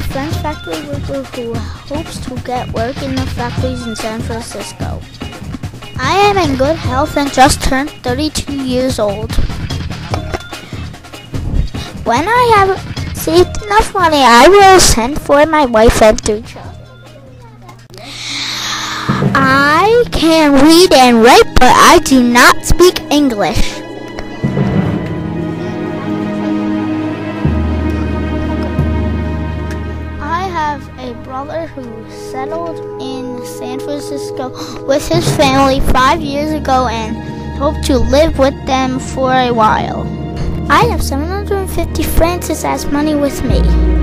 French factory worker who hopes to get work in the factories in San Francisco. I am in good health and just turned 32 years old. When I have saved enough money, I will send for my wife and three children. I can read and write, but I do not speak English. A brother who settled in San Francisco with his family five years ago and hoped to live with them for a while. I have 750 francs as money with me.